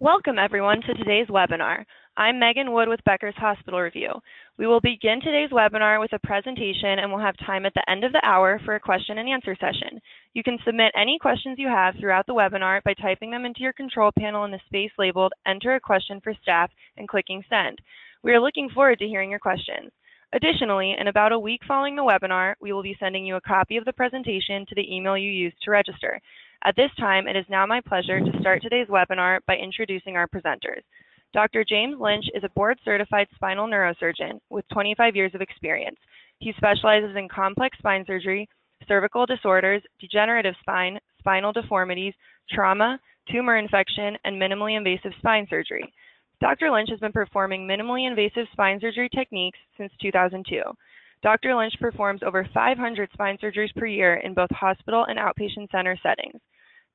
Welcome everyone to today's webinar. I'm Megan Wood with Becker's Hospital Review. We will begin today's webinar with a presentation and we'll have time at the end of the hour for a question and answer session. You can submit any questions you have throughout the webinar by typing them into your control panel in the space labeled Enter a Question for Staff and clicking Send. We are looking forward to hearing your questions. Additionally, in about a week following the webinar, we will be sending you a copy of the presentation to the email you used to register. At this time, it is now my pleasure to start today's webinar by introducing our presenters. Dr. James Lynch is a board certified spinal neurosurgeon with 25 years of experience. He specializes in complex spine surgery, cervical disorders, degenerative spine, spinal deformities, trauma, tumor infection, and minimally invasive spine surgery. Dr. Lynch has been performing minimally invasive spine surgery techniques since 2002. Dr. Lynch performs over 500 spine surgeries per year in both hospital and outpatient center settings.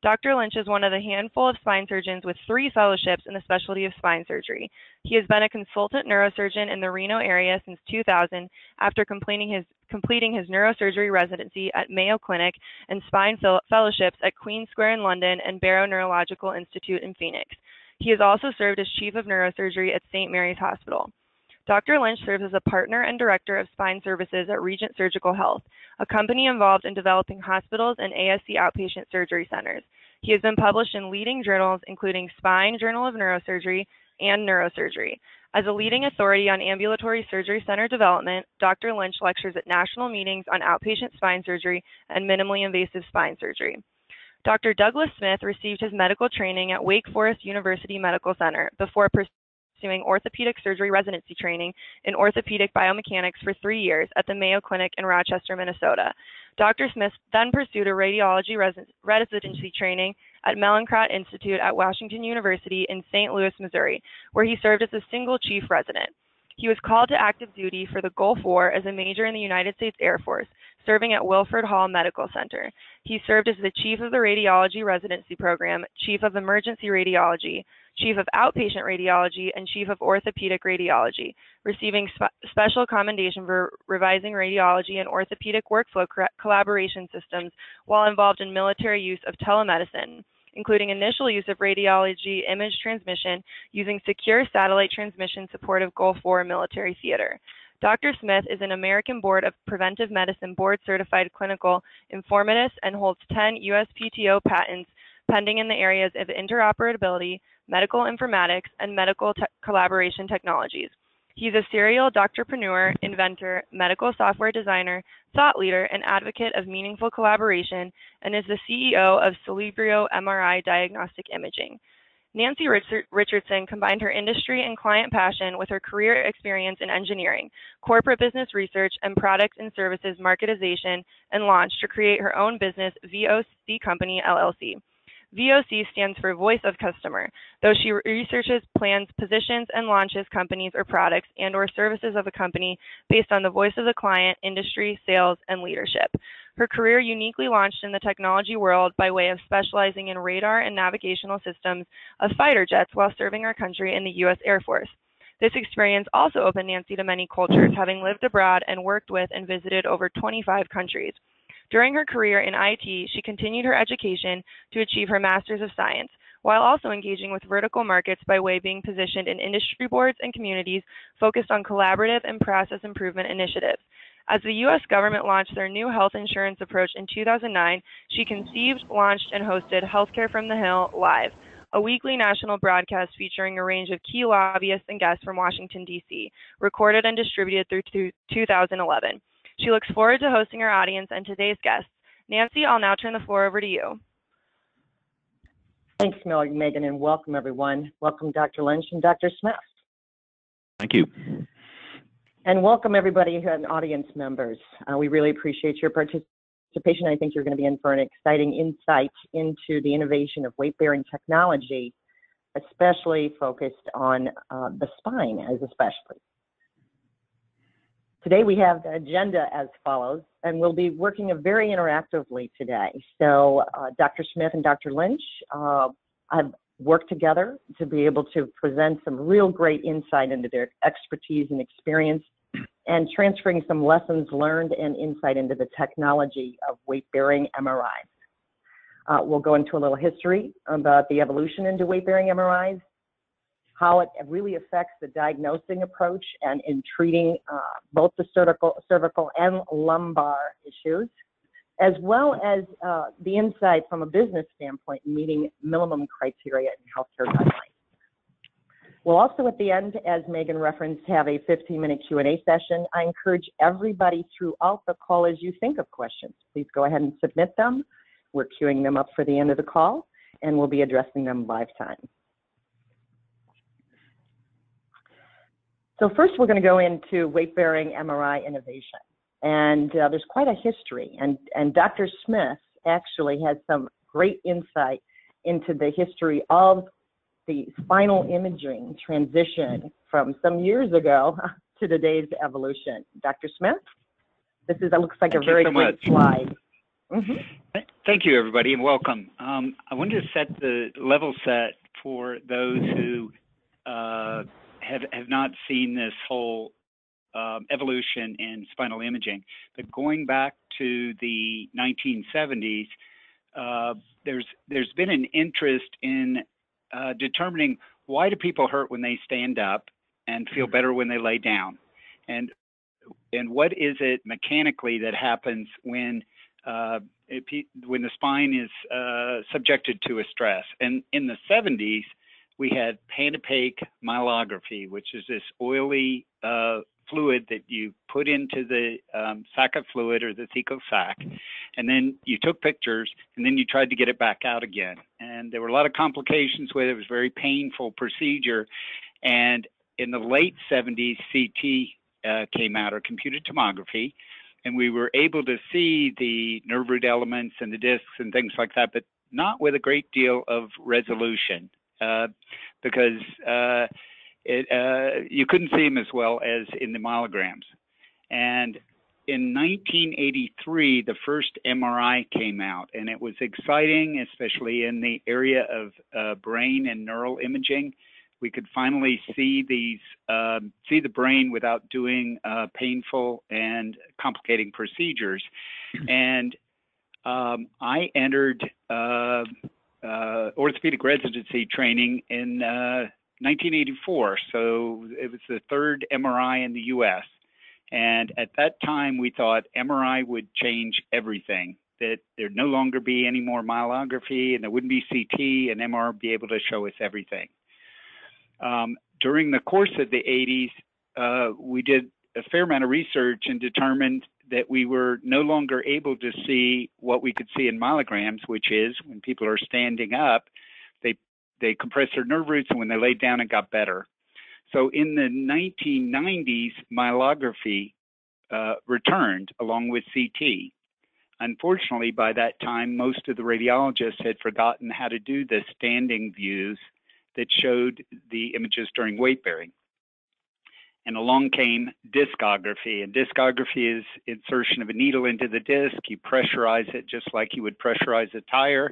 Dr. Lynch is one of the handful of spine surgeons with three fellowships in the specialty of spine surgery. He has been a consultant neurosurgeon in the Reno area since 2000 after completing his, completing his neurosurgery residency at Mayo Clinic and spine fellowships at Queen Square in London and Barrow Neurological Institute in Phoenix. He has also served as chief of neurosurgery at St. Mary's Hospital. Dr. Lynch serves as a partner and director of spine services at Regent Surgical Health, a company involved in developing hospitals and ASC outpatient surgery centers. He has been published in leading journals, including Spine Journal of Neurosurgery and Neurosurgery. As a leading authority on ambulatory surgery center development, Dr. Lynch lectures at national meetings on outpatient spine surgery and minimally invasive spine surgery. Dr. Douglas Smith received his medical training at Wake Forest University Medical Center before pursuing orthopedic surgery residency training in orthopedic biomechanics for three years at the Mayo Clinic in Rochester, Minnesota. Dr. Smith then pursued a radiology residency training at Mallinckrodt Institute at Washington University in St. Louis, Missouri, where he served as a single chief resident. He was called to active duty for the Gulf War as a major in the United States Air Force, serving at Wilford Hall Medical Center. He served as the chief of the radiology residency program, chief of emergency radiology, chief of outpatient radiology, and chief of orthopedic radiology, receiving spe special commendation for revising radiology and orthopedic workflow collaboration systems while involved in military use of telemedicine including initial use of radiology image transmission using secure satellite transmission support of Gulf War military theater. Dr. Smith is an American Board of Preventive Medicine board certified clinical informaticist and holds 10 USPTO patents pending in the areas of interoperability, medical informatics, and medical te collaboration technologies. He's a serial doctorpreneur, inventor, medical software designer, thought leader, and advocate of meaningful collaboration, and is the CEO of Celebrio MRI Diagnostic Imaging. Nancy Richardson combined her industry and client passion with her career experience in engineering, corporate business research, and product and services marketization and launch to create her own business, VOC Company LLC. VOC stands for Voice of Customer, though she researches, plans, positions, and launches companies or products and or services of a company based on the voice of the client, industry, sales, and leadership. Her career uniquely launched in the technology world by way of specializing in radar and navigational systems of fighter jets while serving our country in the U.S. Air Force. This experience also opened Nancy to many cultures, having lived abroad and worked with and visited over 25 countries. During her career in IT, she continued her education to achieve her Master's of Science, while also engaging with vertical markets by way of being positioned in industry boards and communities focused on collaborative and process improvement initiatives. As the U.S. government launched their new health insurance approach in 2009, she conceived, launched, and hosted Healthcare from the Hill Live, a weekly national broadcast featuring a range of key lobbyists and guests from Washington, D.C., recorded and distributed through 2011. She looks forward to hosting our audience and today's guests. Nancy, I'll now turn the floor over to you. Thanks, Megan, and welcome everyone. Welcome, Dr. Lynch and Dr. Smith. Thank you. And welcome everybody and audience members. Uh, we really appreciate your participation. I think you're going to be in for an exciting insight into the innovation of weight-bearing technology, especially focused on uh, the spine as a specialty. Today we have the agenda as follows, and we'll be working very interactively today. So uh, Dr. Smith and Dr. Lynch uh, have worked together to be able to present some real great insight into their expertise and experience and transferring some lessons learned and insight into the technology of weight-bearing MRI. Uh, we'll go into a little history about the evolution into weight-bearing MRIs, how it really affects the diagnosing approach and in treating uh, both the cervical, cervical and lumbar issues, as well as uh, the insight from a business standpoint in meeting minimum criteria in healthcare guidelines. We'll also at the end, as Megan referenced, have a 15-minute Q&A session. I encourage everybody throughout the call as you think of questions, please go ahead and submit them. We're queuing them up for the end of the call, and we'll be addressing them live time. So first, we're going to go into weight-bearing MRI innovation. And uh, there's quite a history. And, and Dr. Smith actually has some great insight into the history of the spinal imaging transition from some years ago to today's evolution. Dr. Smith, this is looks like Thank a very so great much. slide. Mm-hmm. Thank you, everybody, and welcome. Um, I wanted to set the level set for those who uh, have have not seen this whole um, evolution in spinal imaging. But going back to the 1970s, uh, there's there's been an interest in uh, determining why do people hurt when they stand up and feel better when they lay down, and and what is it mechanically that happens when uh, it, when the spine is uh, subjected to a stress. And in the 70s, we had pantopaque myelography, which is this oily uh, fluid that you put into the um, sac of fluid or the thecal sac, and then you took pictures, and then you tried to get it back out again. And there were a lot of complications with it. It was a very painful procedure. And in the late 70s, CT uh, came out, or computed tomography, and we were able to see the nerve root elements and the discs and things like that, but not with a great deal of resolution uh, because uh, it, uh, you couldn't see them as well as in the myelograms. And in 1983, the first MRI came out, and it was exciting, especially in the area of uh, brain and neural imaging we could finally see these um, see the brain without doing uh, painful and complicating procedures and um, i entered uh, orthopedic residency training in 1984 uh, so it was the third mri in the us and at that time we thought mri would change everything that there'd no longer be any more myelography and there wouldn't be CT and MR would be able to show us everything. Um, during the course of the 80s, uh, we did a fair amount of research and determined that we were no longer able to see what we could see in myelograms, which is when people are standing up, they they compress their nerve roots, and when they lay down, it got better. So in the 1990s, myelography uh, returned along with CT. Unfortunately, by that time, most of the radiologists had forgotten how to do the standing views that showed the images during weight bearing. And along came discography. And discography is insertion of a needle into the disc. You pressurize it just like you would pressurize a tire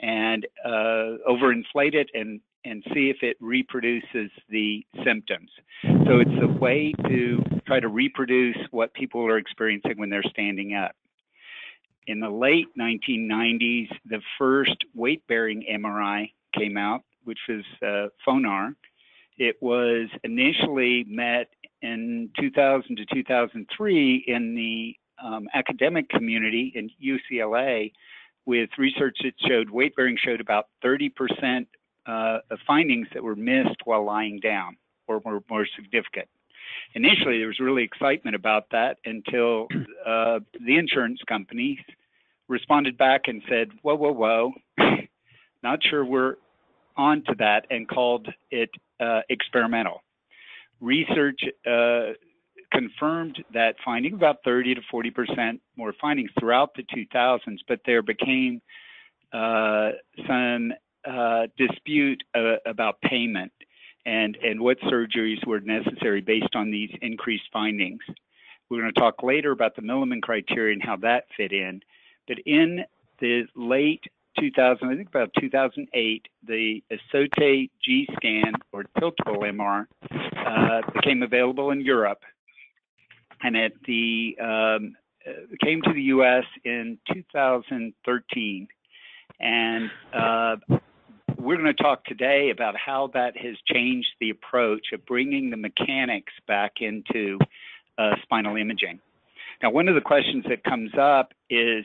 and uh, overinflate it and, and see if it reproduces the symptoms. So it's a way to try to reproduce what people are experiencing when they're standing up. In the late 1990s, the first weight bearing MRI came out which was uh, Fonar. It was initially met in 2000 to 2003 in the um, academic community in UCLA with research that showed weight bearing showed about 30% uh, of findings that were missed while lying down or were more significant. Initially, there was really excitement about that until uh, the insurance companies responded back and said, whoa, whoa, whoa, not sure we're onto that and called it uh, experimental. Research uh, confirmed that finding about 30 to 40 percent more findings throughout the 2000s, but there became uh, some uh, dispute uh, about payment and, and what surgeries were necessary based on these increased findings. We're going to talk later about the Milliman criteria and how that fit in. But in the late 2000, I think about 2008, the Esaote G scan or tiltable MR uh, became available in Europe, and it the um, uh, came to the U.S. in 2013. And uh, we're going to talk today about how that has changed the approach of bringing the mechanics back into uh, spinal imaging. Now, one of the questions that comes up is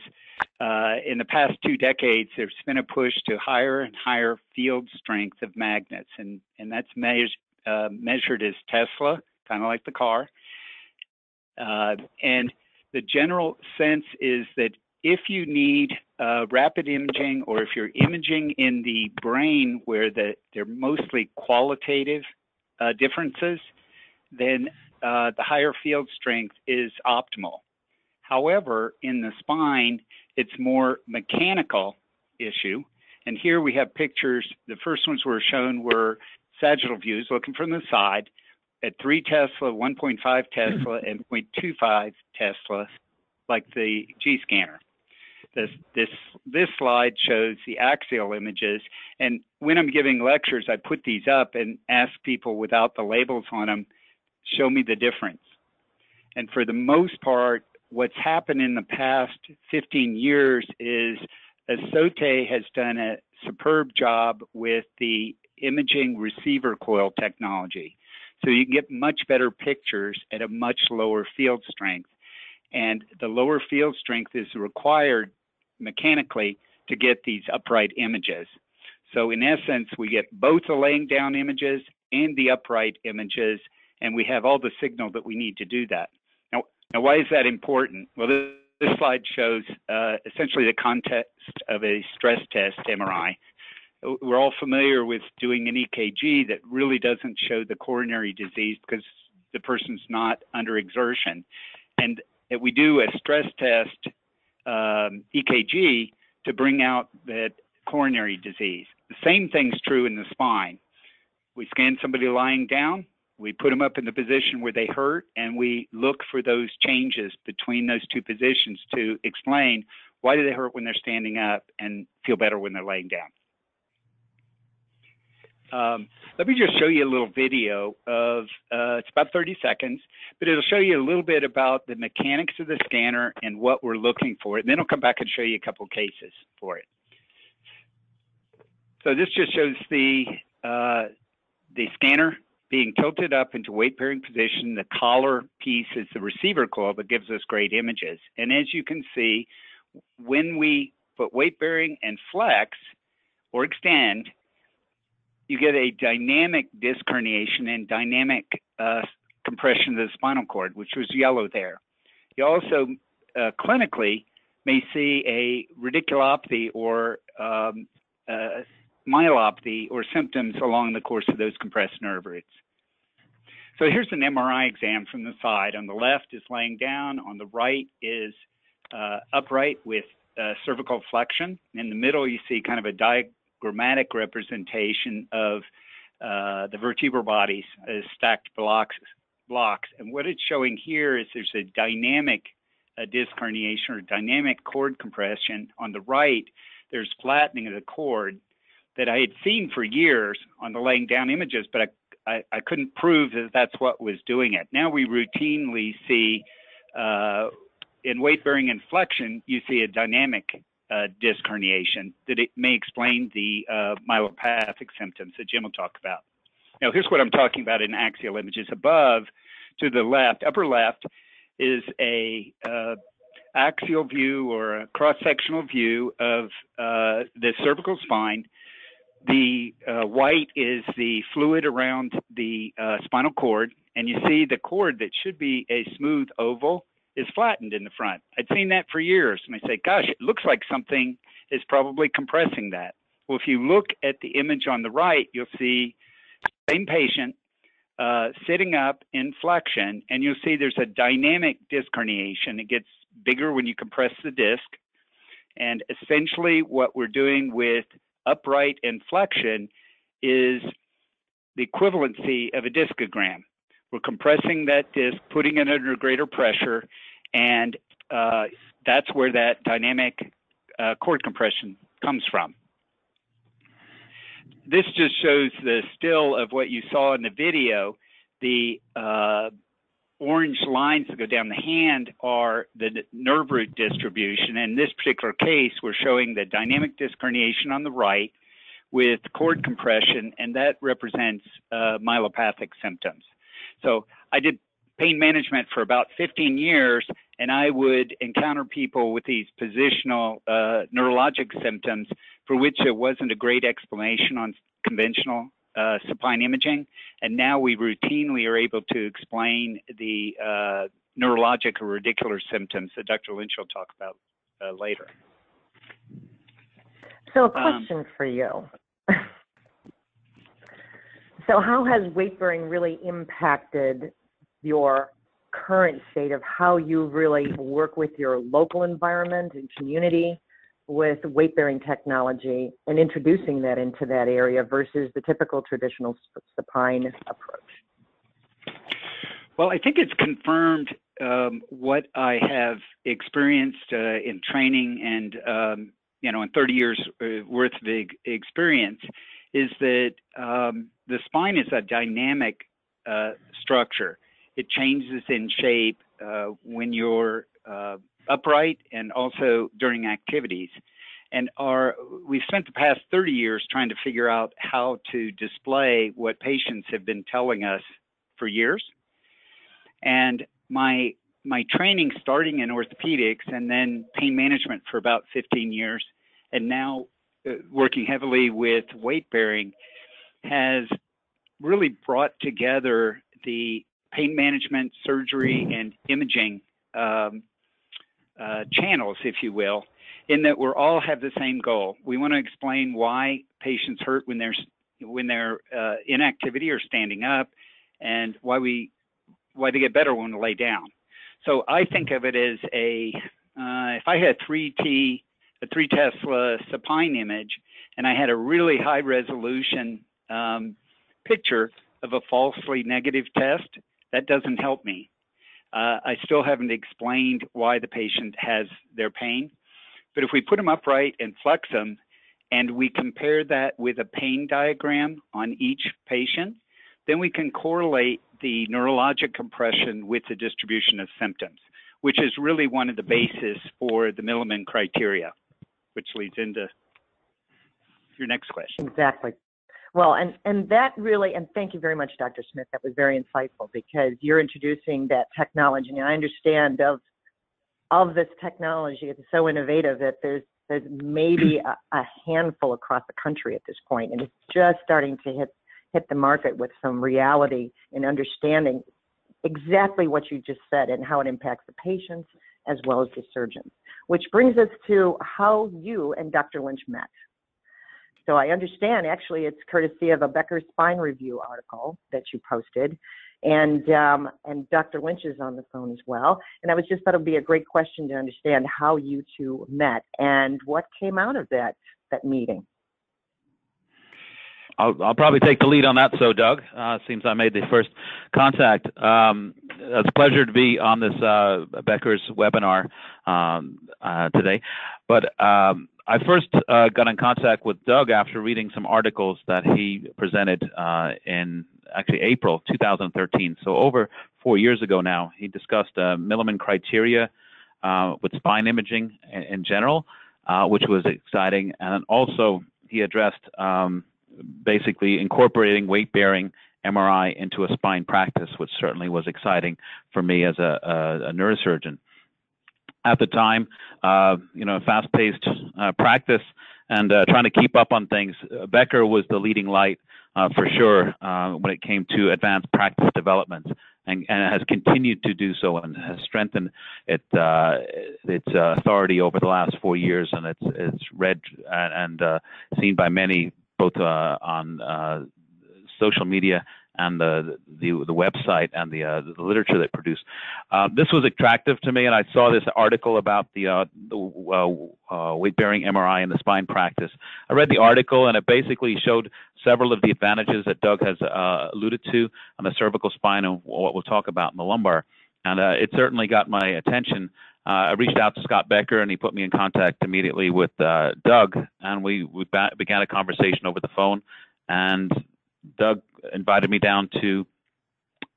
uh, in the past two decades, there's been a push to higher and higher field strength of magnets, and, and that's measured, uh, measured as Tesla, kind of like the car. Uh, and the general sense is that if you need uh, rapid imaging or if you're imaging in the brain where the, they're mostly qualitative uh, differences, then uh, the higher field strength is optimal. However, in the spine, it's more mechanical issue. And here we have pictures. The first ones were shown were sagittal views looking from the side at 3 Tesla, 1.5 Tesla, and 0.25 Tesla, like the G scanner. This, this, this slide shows the axial images. And when I'm giving lectures, I put these up and ask people without the labels on them, show me the difference. And for the most part, what's happened in the past 15 years is Esaote has done a superb job with the imaging receiver coil technology. So you get much better pictures at a much lower field strength. And the lower field strength is required mechanically to get these upright images. So in essence, we get both the laying down images and the upright images, and we have all the signal that we need to do that. Now, now why is that important? Well, this, this slide shows uh, essentially the context of a stress test MRI. We're all familiar with doing an EKG that really doesn't show the coronary disease because the person's not under exertion. And that we do a stress test um, EKG to bring out that coronary disease. The same thing's true in the spine. We scan somebody lying down, we put them up in the position where they hurt, and we look for those changes between those two positions to explain why do they hurt when they're standing up and feel better when they're laying down. Um, let me just show you a little video of, uh, it's about 30 seconds, but it'll show you a little bit about the mechanics of the scanner and what we're looking for. And then I'll come back and show you a couple cases for it. So this just shows the, uh, the scanner being tilted up into weight bearing position. The collar piece is the receiver coil that gives us great images. And as you can see, when we put weight bearing and flex or extend, you get a dynamic disc herniation and dynamic uh, compression of the spinal cord, which was yellow there. You also uh, clinically may see a radiculopathy or um, uh, myelopathy or symptoms along the course of those compressed nerve roots. So here's an MRI exam from the side. On the left is laying down. On the right is uh, upright with uh, cervical flexion. In the middle, you see kind of a diagrammatic representation of uh, the vertebral bodies as stacked blocks. Blocks, and what it's showing here is there's a dynamic uh, disc herniation or dynamic cord compression. On the right, there's flattening of the cord that I had seen for years on the laying down images, but I, I, I couldn't prove that that's what was doing it. Now we routinely see uh, in weight bearing inflection, you see a dynamic uh, disc herniation that it may explain the uh, myelopathic symptoms that Jim will talk about. Now, here's what I'm talking about in axial images. Above, to the left, upper left, is a uh, axial view or a cross-sectional view of uh, the cervical spine. The uh, white is the fluid around the uh, spinal cord, and you see the cord that should be a smooth oval is flattened in the front. I'd seen that for years, and I say, gosh, it looks like something is probably compressing that. Well, if you look at the image on the right, you'll see same patient uh, sitting up in flexion, and you'll see there's a dynamic disc herniation. It gets bigger when you compress the disc. And essentially, what we're doing with upright and flexion is the equivalency of a discogram. We're compressing that disc, putting it under greater pressure, and uh, that's where that dynamic uh, cord compression comes from. This just shows the still of what you saw in the video. The uh, orange lines that go down the hand are the nerve root distribution. In this particular case, we're showing the dynamic disc herniation on the right with cord compression, and that represents uh, myelopathic symptoms. So I did pain management for about 15 years, and I would encounter people with these positional uh, neurologic symptoms for which there wasn't a great explanation on conventional uh, supine imaging, and now we routinely are able to explain the uh, neurologic or radicular symptoms that Dr. Lynch will talk about uh, later. So, a um, question um, for you. so, how has weight bearing really impacted your current state of how you really work with your local environment and community with weight bearing technology and introducing that into that area versus the typical traditional supine approach? Well, I think it's confirmed um, what I have experienced uh, in training and um, you know in 30 years uh, worth of experience is that um, the spine is a dynamic uh, structure. It changes in shape uh, when you're uh, upright and also during activities. And our, we've spent the past 30 years trying to figure out how to display what patients have been telling us for years. And my my training starting in orthopedics and then pain management for about 15 years, and now uh, working heavily with weight bearing, has really brought together the pain management, surgery, and imaging um, uh, channels, if you will, in that we all have the same goal. We want to explain why patients hurt when they're when they're uh, in activity or standing up, and why we why they get better when they lay down. So I think of it as a uh, if I had 3T a 3 Tesla supine image, and I had a really high resolution um, picture of a falsely negative test, that doesn't help me. Uh, I still haven't explained why the patient has their pain. But if we put them upright and flex them, and we compare that with a pain diagram on each patient, then we can correlate the neurologic compression with the distribution of symptoms, which is really one of the basis for the Milliman criteria, which leads into your next question. Exactly. Well, and, and that really, and thank you very much, Dr. Smith. That was very insightful because you're introducing that technology. And I understand of, of this technology, it's so innovative that there's, there's maybe a, a handful across the country at this point, and it's just starting to hit, hit the market with some reality and understanding exactly what you just said and how it impacts the patients as well as the surgeons. Which brings us to how you and Dr. Lynch met. So I understand actually it's courtesy of a Becker Spine Review article that you posted. And um, and Dr. Lynch is on the phone as well. And I was just thought it would be a great question to understand how you two met and what came out of that that meeting. I'll, I'll probably take the lead on that. So, Doug, uh, seems I made the first contact. Um, it's a pleasure to be on this uh, Becker's webinar um, uh, today. But um, I first uh, got in contact with Doug after reading some articles that he presented uh, in actually April 2013. So over four years ago now, he discussed uh, Milliman criteria uh, with spine imaging in, in general, uh, which was exciting, and also he addressed um, basically incorporating weight-bearing MRI into a spine practice, which certainly was exciting for me as a, a, a neurosurgeon at the time, uh, you know, fast-paced uh, practice and uh, trying to keep up on things. Uh, Becker was the leading light uh, for sure uh, when it came to advanced practice development, and, and has continued to do so and has strengthened it, its authority over the last four years, and it's it's read and, and seen by many both on social media and the the, the website and the, uh, the literature they produce. Uh, this was attractive to me, and I saw this article about the, uh, the uh, uh, weight-bearing MRI in the spine practice. I read the article, and it basically showed several of the advantages that Doug has uh, alluded to on the cervical spine and what we'll talk about in the lumbar. And it certainly got my attention. I reached out to Scott Becker, and he put me in contact immediately with Doug, and we, we ba- began a conversation over the phone. And Doug invited me down to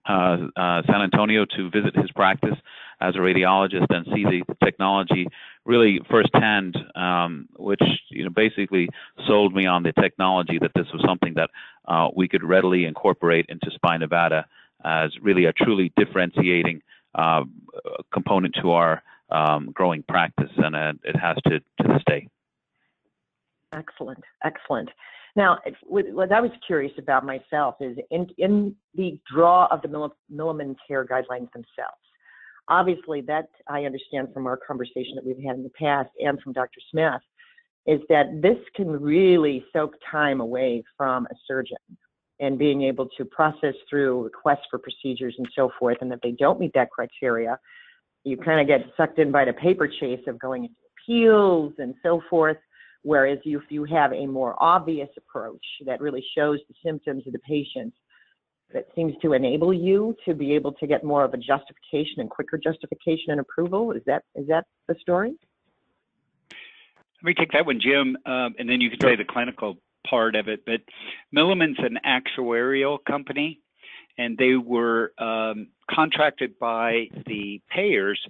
uh, uh, San Antonio to visit his practice as a radiologist and see the technology really firsthand, um, which you know basically sold me on the technology that this was something that uh, we could readily incorporate into Spine Nevada as really a truly differentiating uh, component to our um, growing practice, and uh, it has to to this day. Excellent, excellent. Now, what I was curious about myself is in, in the draw of the Milliman Care Guidelines themselves. Obviously, that I understand from our conversation that we've had in the past and from Dr. Smith, is that this can really soak time away from a surgeon and being able to process through requests for procedures and so forth, and that they don't meet that criteria, you kind of get sucked in by the paper chase of going into appeals and so forth. Whereas if you have a more obvious approach that really shows the symptoms of the patient, that seems to enable you to be able to get more of a justification and quicker justification and approval. Is that is that the story? Let me take that one, Jim, um, and then you can say the clinical part of it. But Milliman's an actuarial company, and they were um, contracted by the payers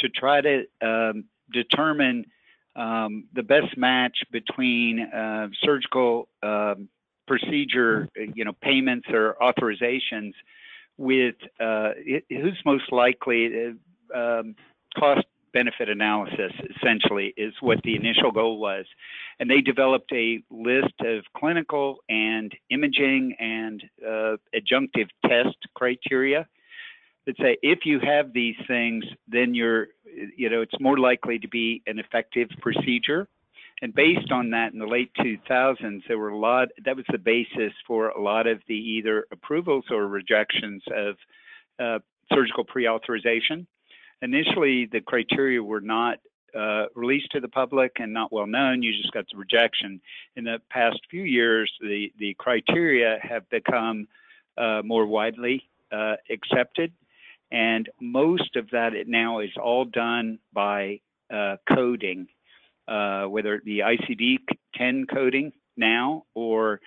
to try to um, determine um, the best match between uh, surgical um, procedure, you know, payments or authorizations with uh, who's most likely uh, um, cost benefit analysis essentially is what the initial goal was. And they developed a list of clinical and imaging and uh, adjunctive test criteria that say if you have these things, then you're, you know, it's more likely to be an effective procedure. And based on that, in the late 2000s, there were a lot. That was the basis for a lot of the either approvals or rejections of uh, surgical pre-authorization. Initially, the criteria were not uh, released to the public and not well known. You just got the rejection. In the past few years, the the criteria have become uh, more widely uh, accepted and most of that now is all done by uh, coding, uh, whether it be ICD-10 coding now or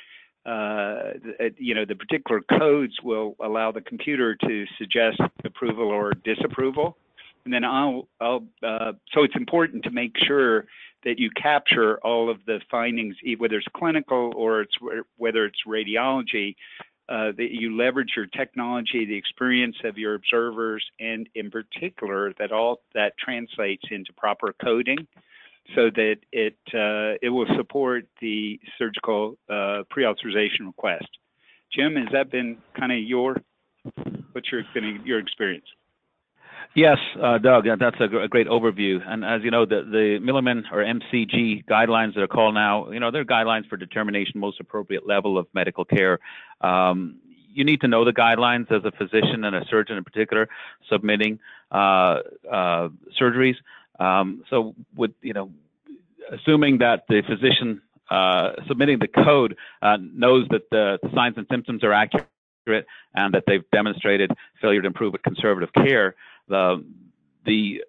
uh, you know the particular codes will allow the computer to suggest approval or disapproval, and then I'll, I'll uh, so it's important to make sure that you capture all of the findings, whether it's clinical or it's whether it's radiology, uh, that you leverage your technology, the experience of your observers, and in particular that all that translates into proper coding, so that it uh, it will support the surgical uh, pre-authorization request. Jim, has that been kind of your what's your your experience? Yes, uh, Doug, that's a, great overview. And as you know, the, the Milliman or MCG guidelines that are called now, you know, they're guidelines for determination most appropriate level of medical care. Um, you need to know the guidelines as a physician and a surgeon in particular submitting uh, uh, surgeries. Um, so, with you know, assuming that the physician uh, submitting the code uh, knows that the signs and symptoms are accurate and that they've demonstrated failure to improve with conservative care, the the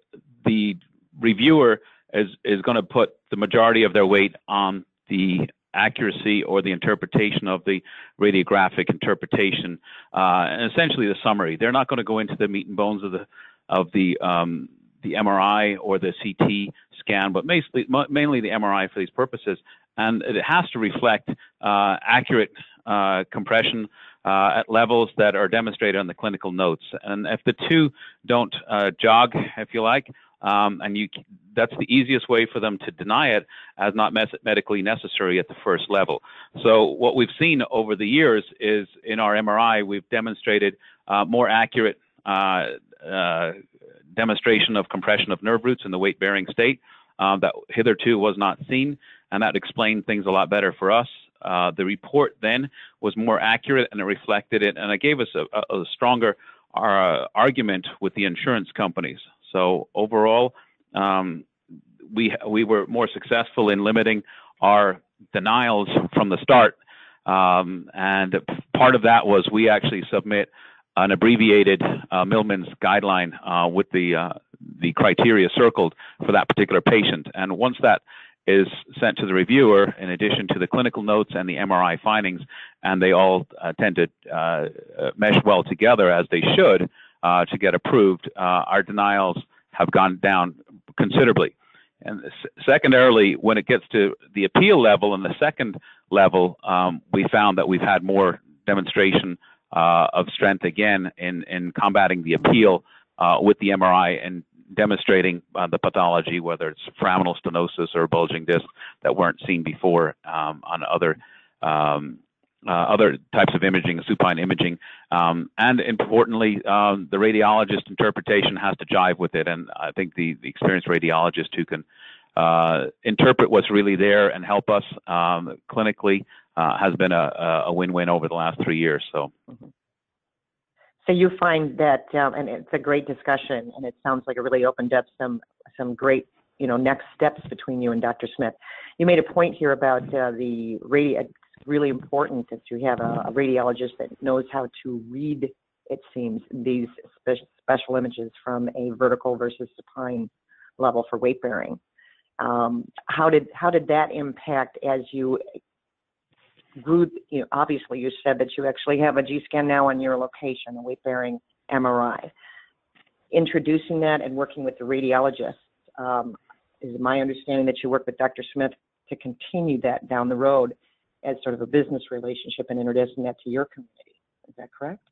the reviewer is is going to put the majority of their weight on the accuracy or the interpretation of the radiographic interpretation uh, and essentially the summary. They're not going to go into the meat and bones of the of the um, the MRI or the CT scan, but mainly, mainly the MRI for these purposes. And it has to reflect uh, accurate uh, compression uh, at levels that are demonstrated on the clinical notes. And if the two don't uh, jog, if you like, um, and you, that's the easiest way for them to deny it as not medically necessary at the first level. So what we've seen over the years is in our MRI, we've demonstrated uh, more accurate uh, uh, demonstration of compression of nerve roots in the weight-bearing state uh, that hitherto was not seen, and that explained things a lot better for us. Uh, the report then was more accurate and it reflected it, and it gave us a, a stronger uh, argument with the insurance companies. So overall, um, we we were more successful in limiting our denials from the start, um, and part of that was we actually submit an abbreviated uh, Milliman's guideline uh, with the uh, the criteria circled for that particular patient. And once that is sent to the reviewer in addition to the clinical notes and the MRI findings, and they all uh, tend to uh, mesh well together as they should uh, to get approved. Uh, our denials have gone down considerably. And secondarily, when it gets to the appeal level and the second level, um, we found that we've had more demonstration uh, of strength again in, in combating the appeal uh, with the MRI and demonstrating uh, the pathology, whether it's foraminal stenosis or bulging disc that weren't seen before um, on other um, uh, other types of imaging, supine imaging, um, and importantly, um, the radiologist interpretation has to jive with it. And I think the, the experienced radiologist who can uh, interpret what's really there and help us um, clinically uh, has been a, a win-win over the last three years. So. Mm-hmm. So you find that, um, and it's a great discussion, and it sounds like it really opened up some some great, you know, next steps between you and Dr. Smith. You made a point here about uh, the radio. It's really important that you have a, a, radiologist that knows how to read. It seems these spe- special images from a vertical versus supine level for weight bearing. Um, how did how did that impact as you grew, you know, obviously you said that you actually have a G-scan now on your location, a weight-bearing MRI. Introducing that and working with the radiologist, um, is my understanding that you work with Dr. Smith to continue that down the road as sort of a business relationship and introducing that to your community. Is that correct?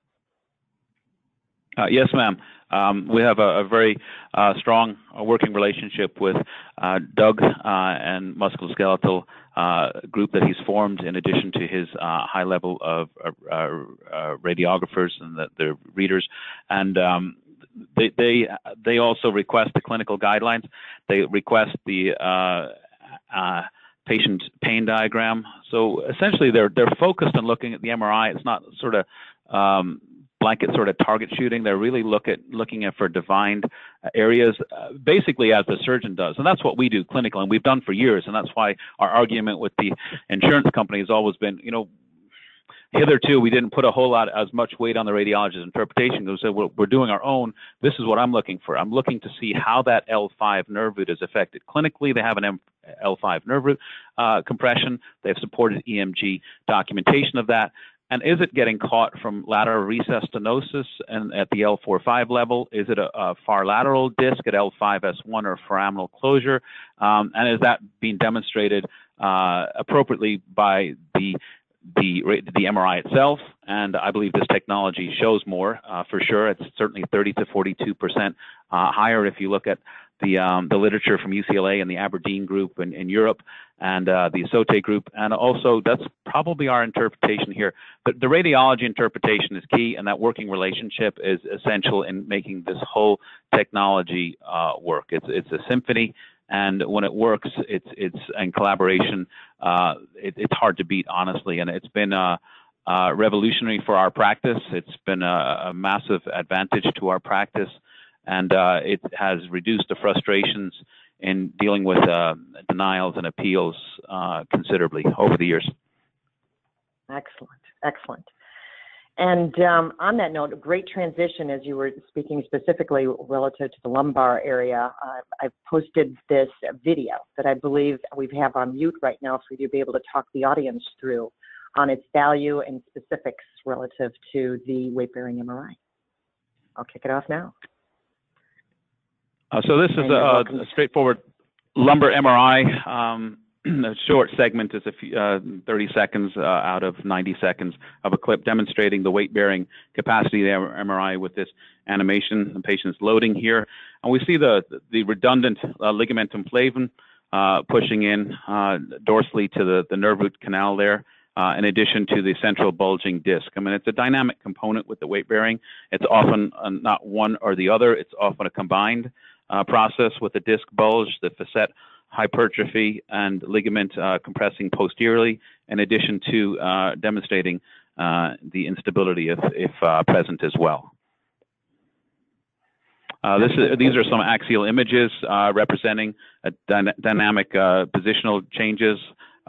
Uh, yes, ma'am. Um, we have a, a very uh, strong uh, working relationship with uh, Doug uh, and musculoskeletal uh, group that he's formed, in addition to his high level of radiographers and the, the readers, and um, they they they also request the clinical guidelines. They request the patient pain diagram. So essentially, they're they're focused on looking at the MRI. It's not sort of um, blanket sort of target shooting. They're really look at looking at for defined areas, uh, basically as the surgeon does, and that's what we do clinically, and we've done for years. And that's why our argument with the insurance company has always been, you know, hitherto we didn't put a whole lot as much weight on the radiologist's interpretation. Said we're, we're doing our own. This is what I'm looking for. I'm looking to see how that L5 nerve root is affected clinically. They have an M- L5 nerve root uh, compression. They've supported EMG documentation of that. And is it getting caught from lateral recess stenosis and at the L4-5 level? Is it a, a far lateral disc at L5S1 or foraminal closure? Um, and is that being demonstrated uh, appropriately by the the the MRI itself, and I believe this technology shows more uh, for sure. It's certainly 30 to 42 percent uh, higher if you look at the um, the literature from UCLA and the Aberdeen group in, in Europe and uh, the Esaote group, and also that's probably our interpretation here. But the radiology interpretation is key, and that working relationship is essential in making this whole technology uh, work. It's it's a symphony, and when it works, it's it's in collaboration. Uh, it, it's hard to beat, honestly, and it's been. Uh, uh, revolutionary for our practice. It's been a, a massive advantage to our practice and uh, it has reduced the frustrations in dealing with uh, denials and appeals uh, considerably over the years. Excellent, excellent. And um, on that note, a great transition as you were speaking specifically relative to the lumbar area. Uh, I've posted this video that I believe we have on mute right now for you to be able to talk the audience through on its value and specifics relative to the weight bearing MRI. I'll kick it off now. Uh, so this is a, a, straightforward lumbar MRI. Um, a short segment is a few, uh, 30 seconds uh, out of 90 seconds of a clip demonstrating the weight-bearing capacity of the MRI with this animation. The patient's loading here, and we see the the redundant uh, ligamentum flavum uh, pushing in uh, dorsally to the, the nerve root canal there. Uh, in addition to the central bulging disc. I mean, it's a dynamic component with the weight bearing. It's often uh, not one or the other. It's often a combined uh, process with the disc bulge, the facet hypertrophy, and ligament uh, compressing posteriorly, in addition to uh, demonstrating uh, the instability if, if present as well. Is, these are some axial images representing dynamic positional changes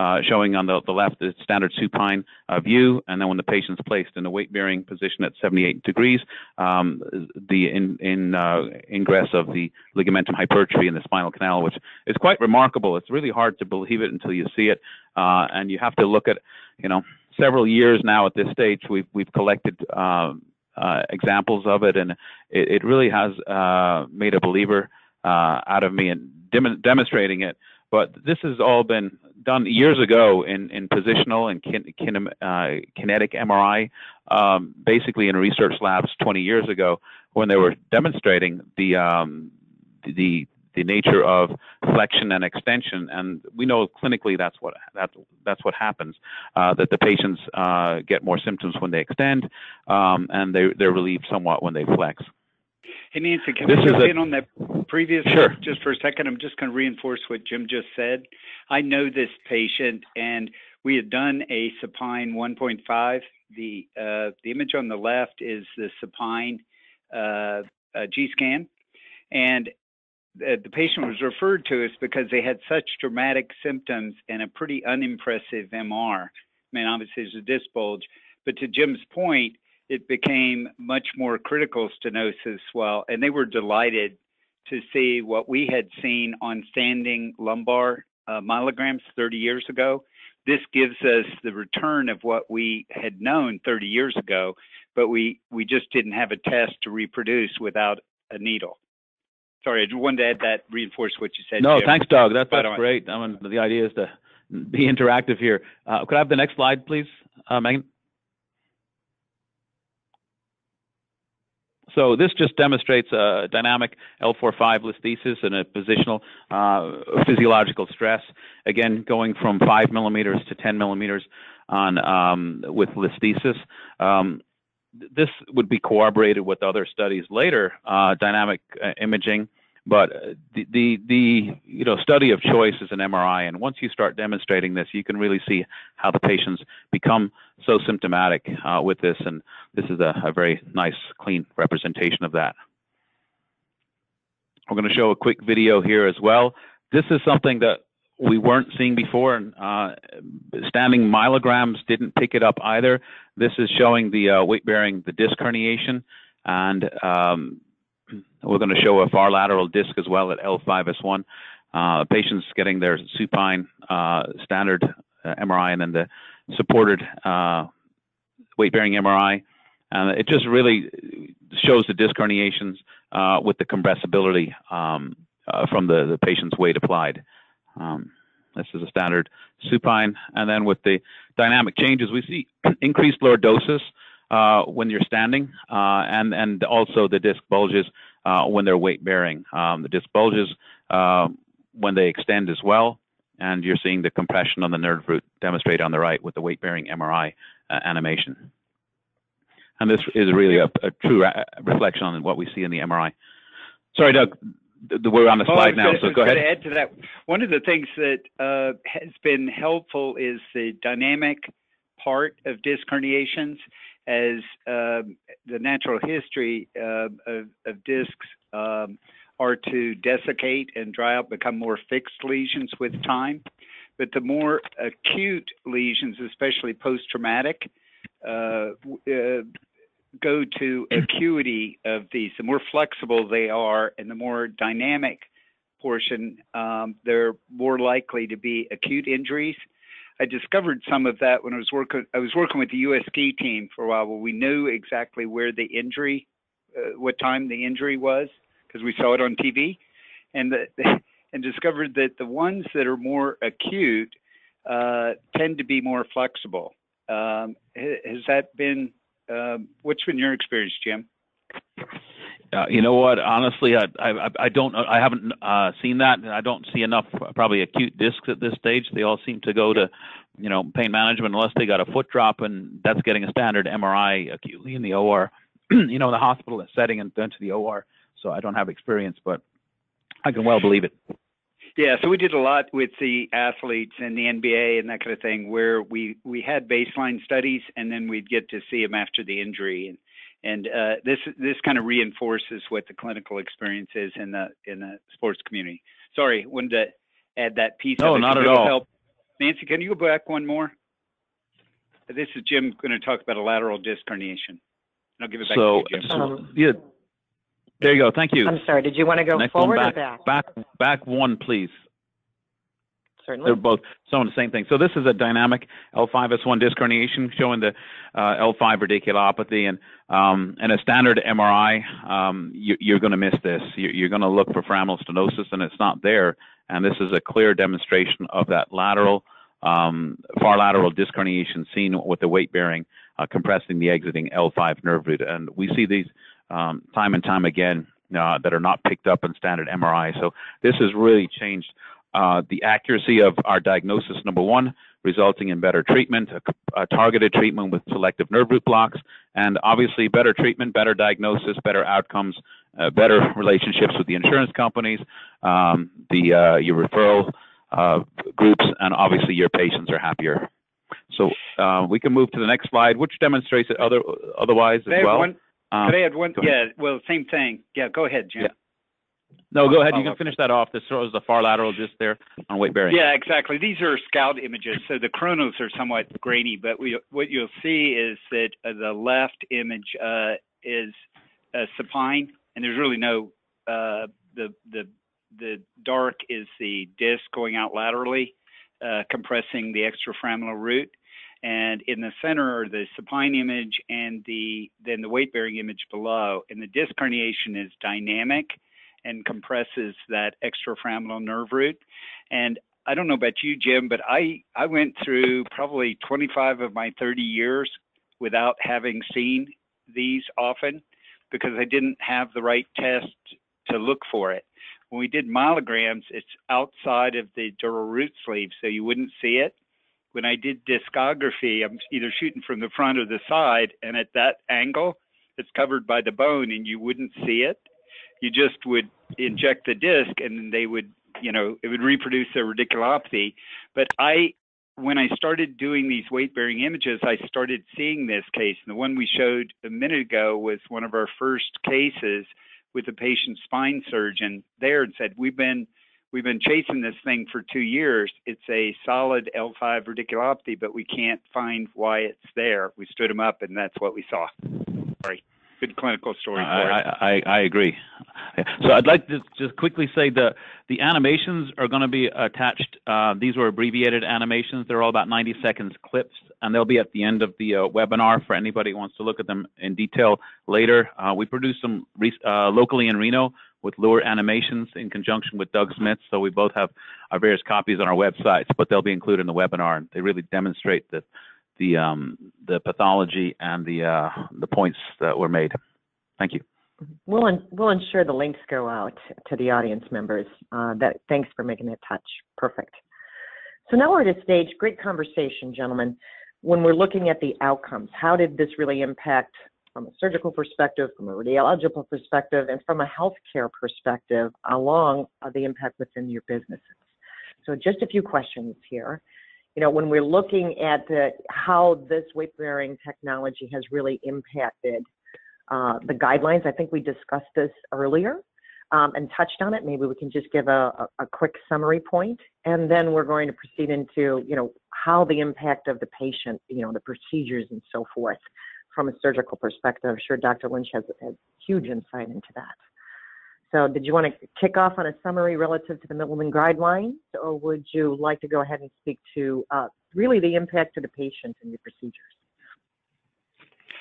uh, showing on the, the left the standard supine uh, view, and then when the patient's placed in a weight-bearing position at 78 degrees, um, the in, in uh, ingress of the ligamentum hypertrophy in the spinal canal, which is quite remarkable. It's really hard to believe it until you see it, uh, and you have to look at, you know, several years now at this stage. We've we've collected. Um, uh, examples of it, and it, it really has made a believer out of me and dem- demonstrating it. But this has all been done years ago in, in positional and kin, kin, uh, kinetic MRI, um, basically in research labs 20 years ago when they were demonstrating the um, the the nature of flexion and extension, and we know clinically that's what that, that's what happens. Uh, that the patients uh, get more symptoms when they extend, um, and they they're relieved somewhat when they flex. Hey Nancy, can this we jump in on that previous sure. just for a second? I'm just going to reinforce what Jim just said. I know this patient, and we had done a supine 1.5. The uh, the image on the left is the supine uh, G scan, and the, the patient was referred to us because they had such dramatic symptoms and a pretty unimpressive MR. I mean, obviously, there's a disc bulge, but to Jim's point, it became much more critical stenosis. Well, and they were delighted to see what we had seen on standing lumbar uh, myelograms 30 years ago. This gives us the return of what we had known 30 years ago, but we, we just didn't have a test to reproduce without a needle. Sorry, I just wanted to add that, reinforce what you said. No, Jim. thanks, Doug. That, that's great. I mean, the idea is to be interactive here. Uh, could I have the next slide, please, uh, Megan? So this just demonstrates a dynamic L4-5 listhesis and a positional uh, physiological stress. Again, going from 5 millimeters to 10 millimeters on um, with listhesis. Um, this would be corroborated with other studies later, uh, dynamic uh, imaging. But uh, the, the, the you know study of choice is an MRI, and once you start demonstrating this, you can really see how the patients become so symptomatic uh, with this, and this is a, a very nice, clean representation of that. We're going to show a quick video here as well. This is something that we weren't seeing before, and uh, standing myelograms didn't pick it up either. This is showing the uh, weight bearing, the disc herniation, and um, we're going to show a far lateral disc as well at L5S1. Uh, patients getting their supine uh, standard uh, MRI and then the supported uh, weight bearing MRI. And it just really shows the disc herniations with the compressibility um, from the, the patient's weight applied. Um, this is a standard supine. And then with the dynamic changes, we see increased lordosis uh, when you're standing, uh, and, and also the disc bulges uh, when they're weight bearing. Um, the disc bulges uh, when they extend as well, and you're seeing the compression on the nerve root demonstrated on the right with the weight bearing MRI uh, animation. And this is really a, a true reflection on what we see in the MRI. Sorry, Doug, we're on the oh, slide now, so go ahead. To add to that, one of the things that uh, has been helpful is the dynamic part of disc herniations, as um, the natural history uh, of, of, discs um, are to desiccate and dry out, become more fixed lesions with time. But the more acute lesions, especially post-traumatic, uh, uh go to acuity of these. The more flexible they are and the more dynamic portion, um, they're more likely to be acute injuries. I discovered some of that when I was working. I was working with the U.S. ski team for a while, where we knew exactly where the injury, uh, what time the injury was, because we saw it on TV, and the, and discovered that the ones that are more acute uh, tend to be more flexible. Um, has that been um, what's been your experience, Jim? Uh, you know what? Honestly, I I, I don't I haven't uh, seen that. I don't see enough probably acute discs at this stage. They all seem to go to, you know, pain management unless they got a foot drop, and that's getting a standard MRI acutely in the OR, you know, in the hospital setting and then to the OR. So I don't have experience, but I can well believe it. Yeah, so we did a lot with the athletes and the NBA and that kind of thing, where we we had baseline studies, and then we'd get to see them after the injury, and and uh, this this kind of reinforces what the clinical experience is in the in the sports community. Sorry, wanted to add that piece. No, not at all. Help, Nancy, can you go back one more? This is Jim going to talk about a lateral disc herniation. And I'll give it back So, to you, Jim. so Um, yeah, there you go. Thank you. I'm sorry, did you want to go Next one forward or back. back? Back, back one, please. Certainly. They're both showing the same thing. So this is a dynamic L5S1 disc herniation showing the uh, L5 radiculopathy, and um, and a standard MRI, um, you, you're going to miss this. You're, you're going to look for foraminal stenosis, and it's not there. And this is a clear demonstration of that lateral, um, far lateral disc herniation seen with the weight bearing uh, compressing the exiting L5 nerve root. And we see these um, time and time again uh, that are not picked up in standard MRI. So this has really changed uh, the accuracy of our diagnosis, number one, resulting in better treatment, a, a, targeted treatment with selective nerve root blocks, and obviously better treatment, better diagnosis, better outcomes, uh, better relationships with the insurance companies, um, the uh, your referral uh, groups, and obviously your patients are happier. So uh, we can move to the next slide, which demonstrates it other, otherwise as well. one- Um, Could I add one? Yeah, well, same thing. Yeah, go ahead, Jim. Yeah. No, go ahead. You can finish that off. This shows the far lateral just there on weight bearing. Yeah, exactly. These are scout images, so the coronals are somewhat grainy, but we, what you'll see is that uh, the left image uh, is uh, supine, and there's really no uh, the the the dark is the disc going out laterally, uh, compressing the extraforaminal root, and in the center are the supine image and the then the weight bearing image below, and the disc herniation is dynamic and compresses that extraforaminal nerve root. And I don't know about you, Jim, but I, I went through probably 25 of my 30 years without having seen these often because I didn't have the right test to look for it. When we did myelograms, it's outside of the dural root sleeve, so you wouldn't see it. When I did discography, I'm either shooting from the front or the side, and at that angle, it's covered by the bone, and you wouldn't see it you just would inject the disc and they would you know it would reproduce a radiculopathy. But i when i started doing these weight bearing images i started seeing this case. And the one we showed a minute ago was one of our first cases with a patient spine surgeon there and said we've been we've been chasing this thing for two years. It's a solid l5 radiculopathy but we can't find why it's there. We stood him up and that's what we saw. Sorry good clinical story for it. I, I, I, agree. So I'd like to just quickly say the the animations are going to be attached. Uh, these were abbreviated animations. They're all about 90 seconds clips, and they'll be at the end of the uh, webinar for anybody who wants to look at them in detail later. Uh, we produced some re- uh, locally in Reno with Lure Animations in conjunction with Doug Smith. So we both have our various copies on our websites, but they'll be included in the webinar. And they really demonstrate the the um, the pathology and the uh, the points that were made. Thank you. We'll, we'll ensure the links go out to the audience members. Uh, that, thanks for making that touch. Perfect. So now we're at a stage, great conversation, gentlemen. When we're looking at the outcomes, how did this really impact from a surgical perspective, from a radiological perspective, and from a healthcare perspective along the impact within your businesses? So just a few questions here. You know, when we're looking at the, how this weight-bearing technology has really impacted uh, the guidelines. I think we discussed this earlier um, and touched on it. Maybe we can just give a, a, a, quick summary point, and then we're going to proceed into, you know, how the impact of the patient, you know, the procedures and so forth from a surgical perspective. I'm sure Dr. Lynch has, has huge insight into that. So did you want to kick off on a summary relative to the Milliman guidelines, or would you like to go ahead and speak to uh, really the impact to the patient and your procedures?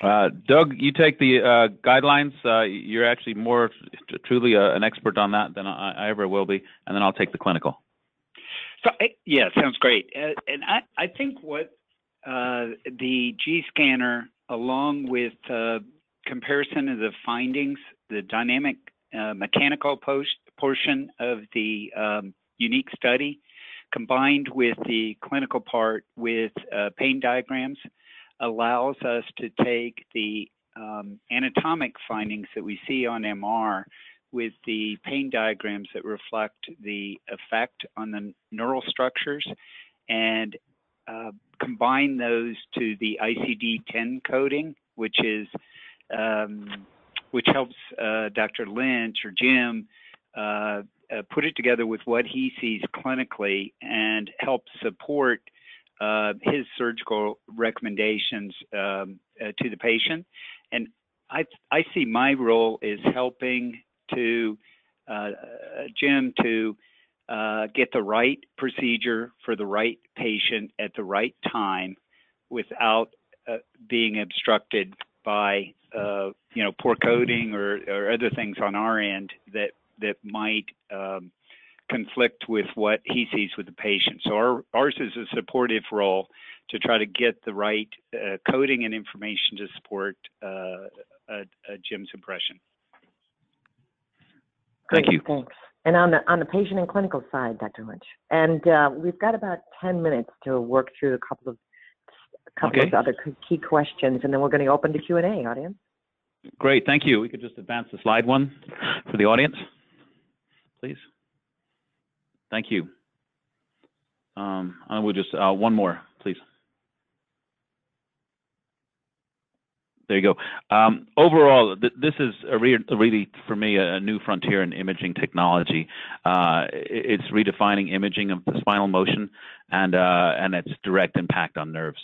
Uh, Doug, you take the uh, guidelines. Uh, you're actually more t- truly a, an expert on that than I, I, ever will be, and then I'll take the clinical. So yeah, sounds great. Uh, and I, I think what uh, the G scanner, along with uh, comparison of the findings, the dynamic mechanical post portion of the um, unique study, combined with the clinical part with pain diagrams allows us to take the um, anatomic findings that we see on MR with the pain diagrams that reflect the effect on the neural structures and uh, combine those to the ICD-10 coding, which is um, which helps uh, Dr. Lynch or Jim uh, uh, put it together with what he sees clinically and help support uh, his surgical recommendations um, uh, to the patient. And I, I see my role is helping to Jim to get the right procedure for the right patient at the right time without being obstructed by uh, you know poor coding or, or other things on our end that that might um, conflict with what he sees with the patient. So our, ours is a supportive role to try to get the right uh, coding and information to support uh, a, a Jim's impression. Thank Great, you. Thanks. And on the on the patient and clinical side, Dr. Lynch, and uh, we've got about 10 minutes to work through a couple of a couple Okay. of other key questions, and then we're going to open to Q and A, audience. Great, thank you. We could just advance the slide one for the audience, please. Thank you. Um, I will just, uh, one more, please. There you go. Um, overall, th- this is really, for me, a, a new frontier in imaging technology. Uh, it's redefining imaging of the spinal motion and, uh, and its direct impact on nerves.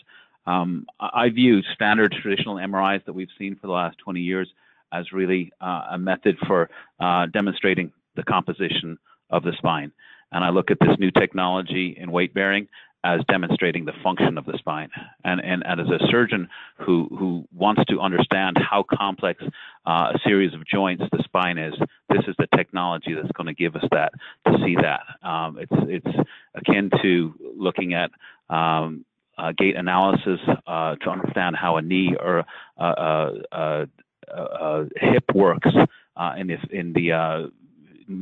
Um, I view standard traditional MRIs that we've seen for the last 20 years as really uh, a method for uh, demonstrating the composition of the spine. And I look at this new technology in weight bearing as demonstrating the function of the spine. And, and, and as a surgeon who, who wants to understand how complex uh, a series of joints the spine is, this is the technology that's going to give us that to see that. Um, it's, it's akin to looking at um, uh, gait analysis uh, to understand how a knee or a, a, a, a hip works uh, in the, in the uh,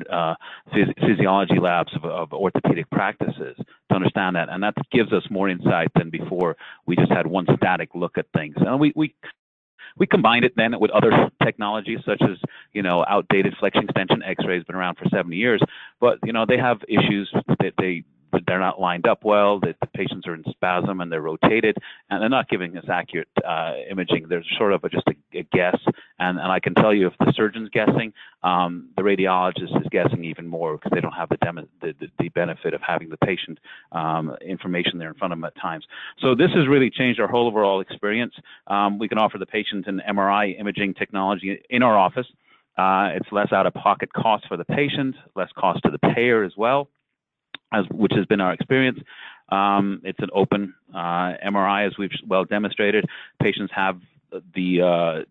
uh, phys- physiology labs of, of orthopedic practices to understand that, and that gives us more insight than before. We just had one static look at things, and we we we combined it then with other technologies such as you know outdated flexion extension X-rays been around for 70 years, but you know they have issues that they they're not lined up well, that the patients are in spasm and they're rotated, and they're not giving us accurate uh, imaging. There's sort of a, just a, a guess, and, and I can tell you if the surgeon's guessing, um, the radiologist is guessing even more because they don't have the, demo, the, the, the benefit of having the patient um, information there in front of them at times. So this has really changed our whole overall experience. Um, we can offer the patient an MRI imaging technology in our office. Uh, it's less out-of-pocket cost for the patient, less cost to the payer as well as, which has been our experience. Um, it's an open uh, MRI, as we've well demonstrated. Patients have the uh,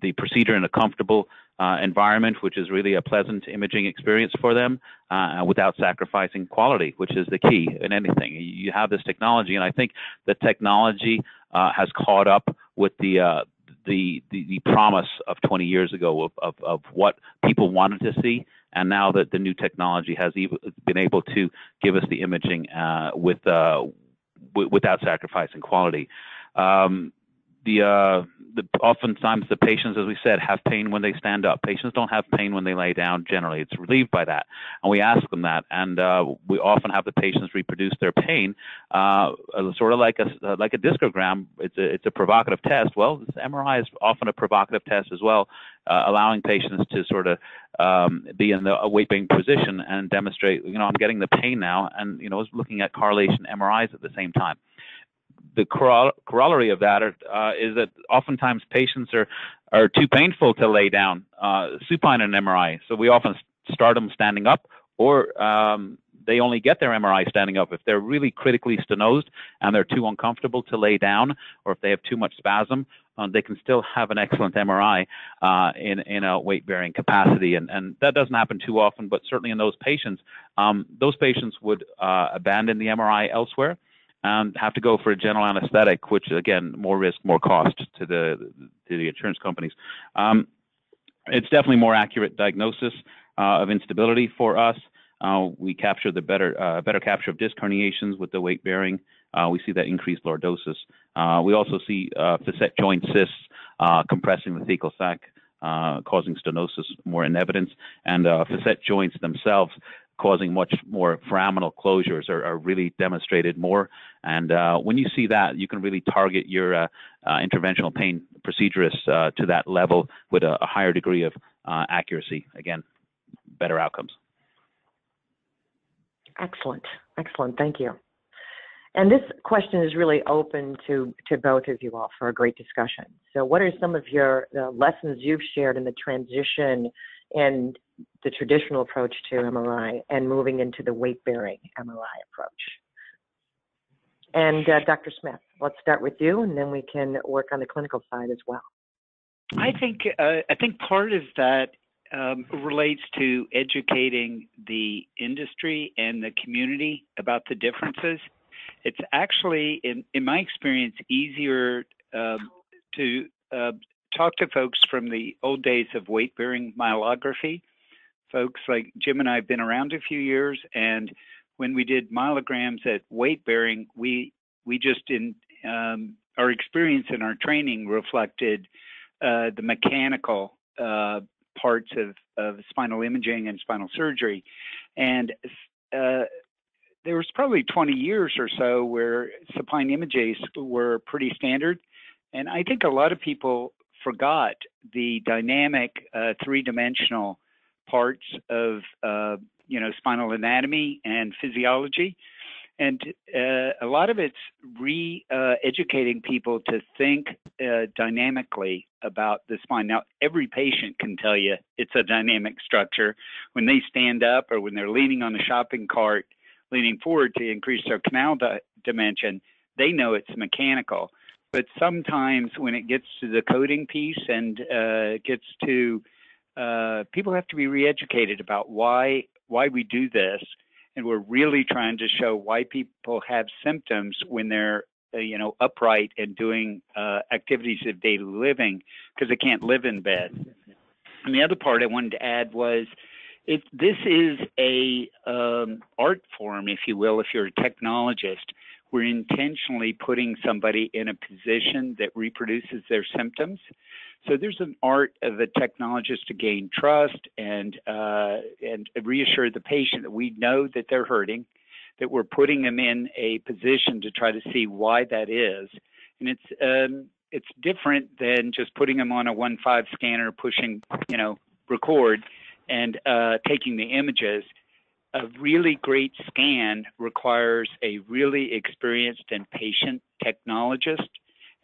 the procedure in a comfortable uh, environment, which is really a pleasant imaging experience for them, uh, without sacrificing quality, which is the key in anything. You have this technology, and I think the technology uh, has caught up with the uh, the, the, the promise of 20 years ago of, of, of what people wanted to see and now that the new technology has even been able to give us the imaging uh, with uh, w- without sacrificing quality. Um, the, uh, the oftentimes the patients, as we said, have pain when they stand up. Patients don't have pain when they lay down. Generally, it's relieved by that, and we ask them that, and uh, we often have the patients reproduce their pain, uh, sort of like a like a discogram. It's a it's a provocative test. Well, this MRI is often a provocative test as well, uh, allowing patients to sort of um, be in the weight bearing position and demonstrate, you know, I'm getting the pain now, and you know, looking at correlation MRIs at the same time the corollary of that are, uh, is that oftentimes patients are are too painful to lay down uh, supine in MRI. So we often start them standing up, or um, they only get their MRI standing up if they're really critically stenosed and they're too uncomfortable to lay down, or if they have too much spasm. Uh, they can still have an excellent MRI uh, in in a weight bearing capacity, and and that doesn't happen too often. But certainly in those patients, um, those patients would uh, abandon the MRI elsewhere and have to go for a general anesthetic, which again, more risk, more cost to the to the insurance companies. Um, it's definitely more accurate diagnosis uh, of instability for us. Uh, we capture the better uh, better capture of disc herniations with the weight bearing. Uh, we see that increased lordosis. Uh, we also see uh, facet joint cysts compressing the thecal sac, causing stenosis more in evidence, and facet joints themselves causing much more foraminal closures are, are really demonstrated more. And uh, when you see that, you can really target your uh, uh, interventional pain procedurists uh, to that level with a, a higher degree of uh, accuracy. Again, better outcomes. Excellent, excellent. Thank you. And this question is really open to, to both of you all for a great discussion. So, what are some of your lessons you've shared in the transition in the traditional approach to MRI and moving into the weight bearing MRI approach? And uh, Dr. Smith, let's start with you, and then we can work on the clinical side as well. I think uh, I think part of that um, relates to educating the industry and the community about the differences. It's actually, in, in my experience, easier um, to uh, talk to folks from the old days of weight bearing myelography. Folks like Jim and I have been around a few years, and when we did myelograms at weight bearing, we we just in um, our experience and our training reflected uh, the mechanical uh, parts of, of spinal imaging and spinal surgery, and uh, there was probably 20 years or so where supine images were pretty standard, and I think a lot of people forgot the dynamic uh, three-dimensional parts of uh, you know spinal anatomy and physiology. And uh, a lot of it's re-educating uh, people to think uh, dynamically about the spine. Now every patient can tell you it's a dynamic structure. When they stand up or when they're leaning on a shopping cart leaning forward to increase their canal di- dimension they know it's mechanical. But sometimes when it gets to the coding piece and uh, gets to uh, people have to be re-educated about why why we do this, and we're really trying to show why people have symptoms when they're uh, you know upright and doing uh, activities of daily living because they can't live in bed. And the other part I wanted to add was. It, this is a um, art form, if you will, if you're a technologist we're intentionally putting somebody in a position that reproduces their symptoms. So there's an art of a technologist to gain trust and uh, and reassure the patient that we know that they're hurting, that we're putting them in a position to try to see why that is, and it's um, it's different than just putting them on a one five scanner, pushing you know record, and uh, taking the images a really great scan requires a really experienced and patient technologist.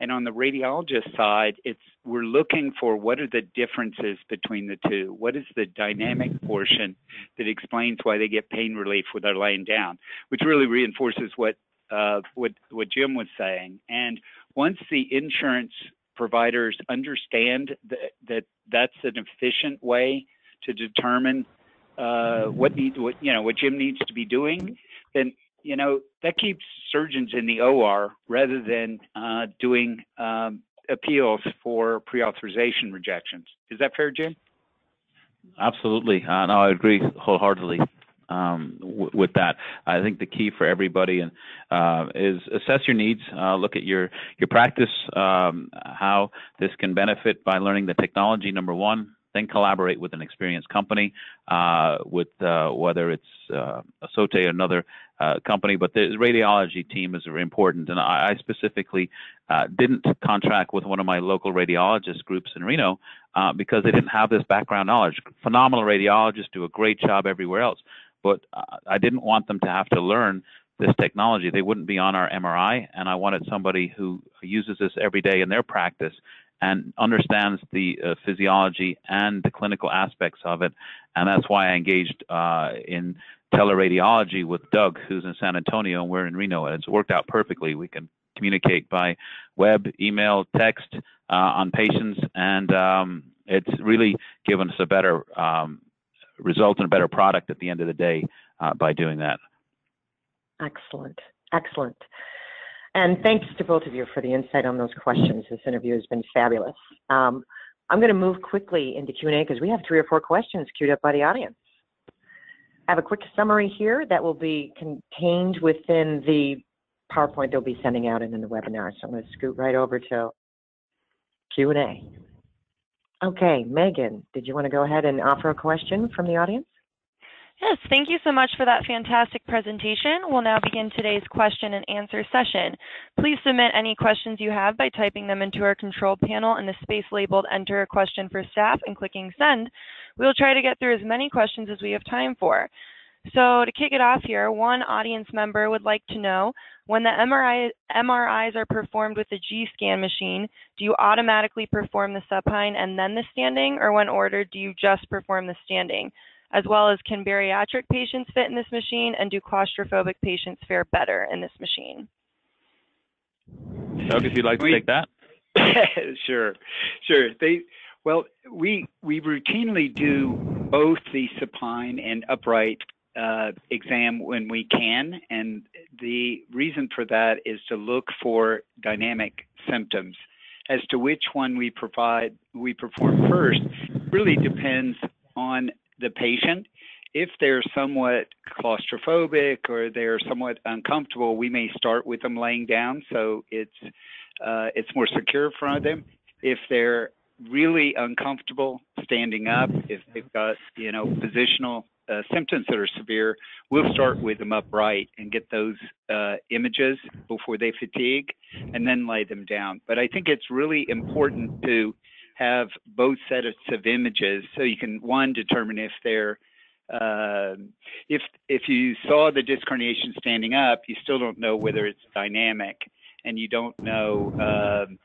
And on the radiologist side, it's we're looking for what are the differences between the two. What is the dynamic portion that explains why they get pain relief when they're laying down, which really reinforces what uh, what what Jim was saying. And once the insurance providers understand that, that that's an efficient way to determine uh, what needs what you know what Jim needs to be doing, then you know that keeps surgeons in the OR rather than uh, doing um, appeals for pre-authorization rejections. Is that fair, Jim? Absolutely. Uh, no, I agree wholeheartedly. Um, w- with that. I think the key for everybody and uh, is assess your needs. Uh, look at your your practice, um, how this can benefit by learning the technology. Number one, then collaborate with an experienced company, uh, with uh, whether it's uh, Esaote or another uh, company. But the radiology team is very important, and I, I specifically uh, didn't contract with one of my local radiologist groups in Reno uh, because they didn't have this background knowledge. Phenomenal radiologists do a great job everywhere else, but I didn't want them to have to learn this technology. They wouldn't be on our MRI, and I wanted somebody who uses this every day in their practice and understands the uh, physiology and the clinical aspects of it. And that's why I engaged uh, in teleradiology with Doug, who's in San Antonio, and we're in Reno. And it's worked out perfectly. We can communicate by web, email, text uh, on patients, and um, it's really given us a better um, result and a better product at the end of the day uh, by doing that. Excellent. Excellent. And thanks to both of you for the insight on those questions. This interview has been fabulous. Um, I'm going to move quickly into Q&A because we have three or four questions queued up by the audience. I have a quick summary here that will be contained within the PowerPoint they'll be sending out and in the webinar. So I'm going to scoot right over to Q&A. Okay, Megan, did you want to go ahead and offer a question from the audience? Yes, thank you so much for that fantastic presentation. We'll now begin today's question and answer session. Please submit any questions you have by typing them into our control panel in the space labeled enter a question for staff and clicking send. We'll try to get through as many questions as we have time for. So to kick it off here, one audience member would like to know, when the MRI, MRIs are performed with the G-scan machine, do you automatically perform the supine and then the standing, or when ordered, do you just perform the standing? As well as can bariatric patients fit in this machine, and do claustrophobic patients fare better in this machine? Doug, if you'd like to We- take that. sure, sure. They well, we we routinely do both the supine and upright uh, exam when we can, and the reason for that is to look for dynamic symptoms. As to which one we provide we perform first really depends on the patient. If they're somewhat claustrophobic or they're somewhat uncomfortable, we may start with them laying down, so it's uh, it's more secure for them. If they're really uncomfortable standing up, if they've got you know positional uh, symptoms that are severe, we'll start with them upright and get those uh, images before they fatigue, and then lay them down. But I think it's really important to have both sets of images so you can one determine if they're uh, if if you saw the disc herniation standing up, you still don't know whether it's dynamic, and you don't know. um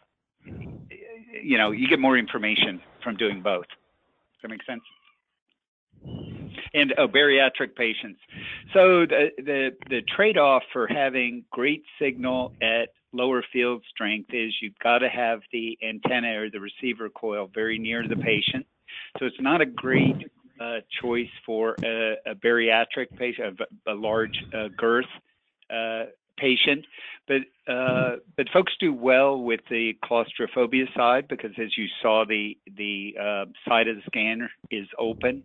you know, you get more information from doing both. Does that make sense? And oh, bariatric patients. So the the the trade-off for having great signal at lower field strength is you've got to have the antenna or the receiver coil very near the patient. So it's not a great uh, choice for a, a bariatric patient, a, a large uh, girth uh, patient, but uh, but folks do well with the claustrophobia side because, as you saw, the the uh, side of the scanner is open.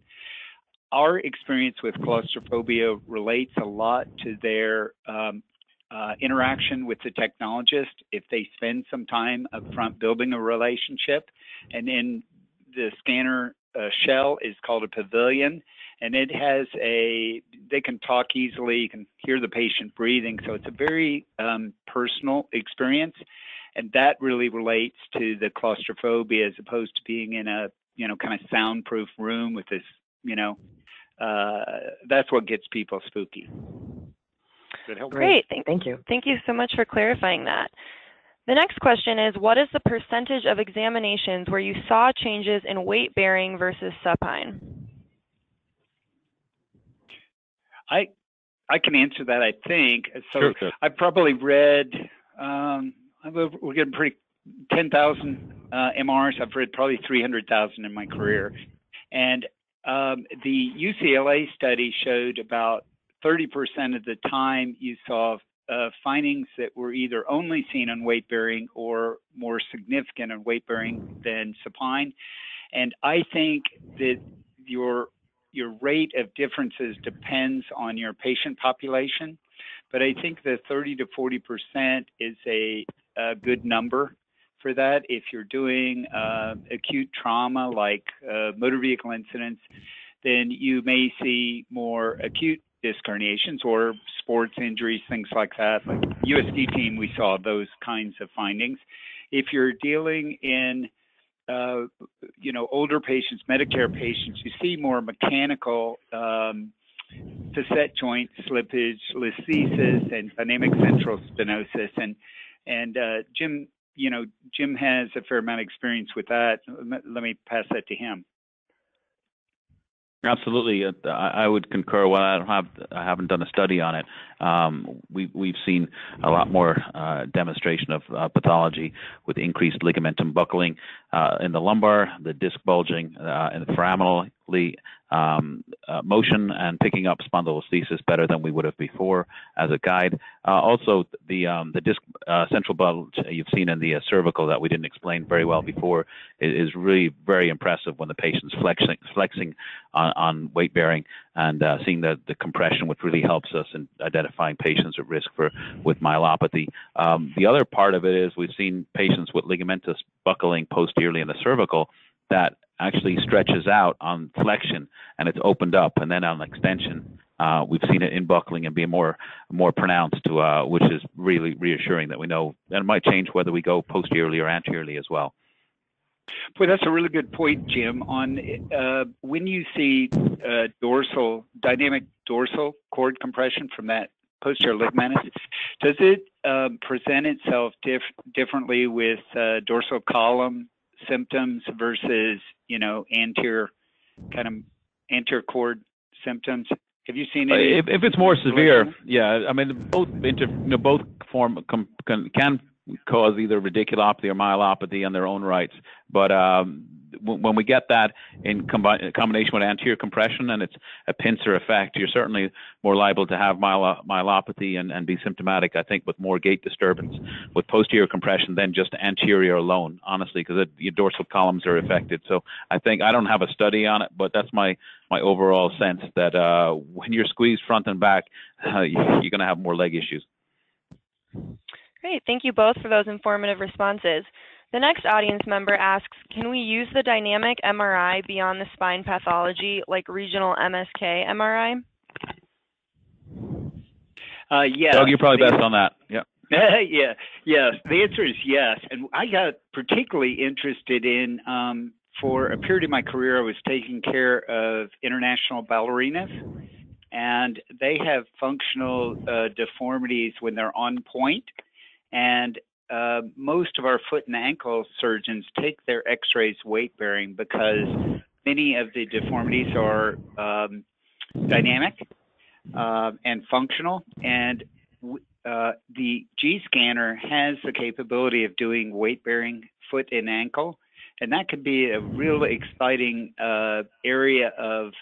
Our experience with claustrophobia relates a lot to their um, uh, interaction with the technologist. If they spend some time up front building a relationship, and then the scanner uh, shell is called a pavilion, and it has a they can talk easily you can hear the patient breathing so it's a very um, personal experience and that really relates to the claustrophobia as opposed to being in a you know kind of soundproof room with this you know uh, that's what gets people spooky that help? Great, thank, Thank you. thank you so much for clarifying that. The next question is, what is the percentage of examinations where you saw changes in weight bearing versus supine? I I can answer that I think so Sure, sure. I've probably read, um, we're getting pretty, 10,000 uh, MRs. I've read probably 300,000 in my career. And um, the UCLA study showed about 30% of the time you saw uh, findings that were either only seen on weight bearing or more significant on weight bearing than supine. And I think that your your rate of differences depends on your patient population, but I think the 30 to 40 percent is a, a, good number for that. If you're doing uh, acute trauma like uh, motor vehicle incidents, then you may see more acute disc herniations or sports injuries, things like that. Like USD team, we saw those kinds of findings. If you're dealing in uh, you know, older patients, Medicare patients, you see more mechanical um, facet joint slippage, listhesis, and dynamic central stenosis. And and uh, Jim, you know, Jim has a fair amount of experience with that. Let me pass that to him. Absolutely, uh, I would concur. While I don't have, I haven't done a study on it. Um, we, we've seen a lot more uh, demonstration of uh, pathology with increased ligamentum buckling uh, in the lumbar, the disc bulging, uh, and the um, uh, motion and picking up spondylolisthesis better than we would have before as a guide. Uh, also, the um, the disc uh, central bulge you've seen in the uh, cervical that we didn't explain very well before is, is really very impressive when the patient's flexing flexing on, on weight bearing and uh, seeing the, the compression, which really helps us in identifying patients at risk for with myelopathy. Um, the other part of it is we've seen patients with ligamentous buckling posteriorly in the cervical that actually stretches out on flexion and it's opened up, and then on extension. Uh, we've seen it in buckling and being more more pronounced, to, uh, which is really reassuring that we know. And it might change whether we go posteriorly or anteriorly as well. Boy, that's a really good point, Jim. On uh, when you see uh, dorsal dynamic dorsal cord compression from that posterior ligamentous, does it um, present itself dif- differently with uh, dorsal column symptoms versus you know anterior kind of anterior cord symptoms? Have you seen uh, any? If, if it's more severe, yeah. I mean, both inter, you know, both form com, can, can cause either radiculopathy or myelopathy on their own rights. But um, when we get that in combi- combination with anterior compression and it's a pincer effect, you're certainly more liable to have myelo- myelopathy and, and be symptomatic, I think, with more gait disturbance with posterior compression than just anterior alone, honestly, because your dorsal columns are affected. So I think I don't have a study on it, but that's my, my overall sense that uh, when you're squeezed front and back, uh, you're going to have more leg issues. Great. Thank you both for those informative responses. The next audience member asks, can we use the dynamic MRI beyond the spine pathology like regional MSK MRI? Uh, yes. Doug, you're probably best on that. Yeah. yeah, yes. The answer is yes. And I got particularly interested in, um, for a period of my career, I was taking care of international ballerinas, and they have functional uh, deformities when they're on point. And uh, most of our foot and ankle surgeons take their x-rays weight bearing because many of the deformities are um, dynamic uh, and functional. And uh, the G scanner has the capability of doing weight bearing foot and ankle. And that could be a real exciting uh, area of